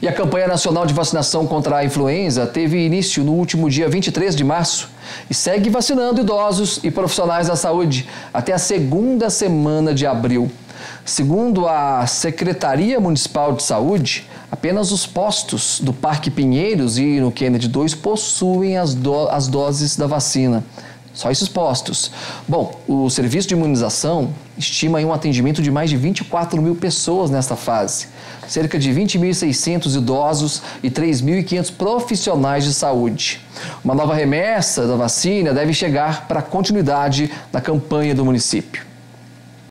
E a campanha nacional de vacinação contra a influenza teve início no último dia 23 de março e segue vacinando idosos e profissionais da saúde até a segunda semana de abril. Segundo a Secretaria Municipal de Saúde, apenas os postos do Parque Pinheiros e no Kennedy 2 possuem as, do as doses da vacina. Só esses postos. Bom, o serviço de imunização estima um atendimento de mais de 24 mil pessoas nesta fase. Cerca de 20.600 idosos e 3.500 profissionais de saúde. Uma nova remessa da vacina deve chegar para a continuidade da campanha do município.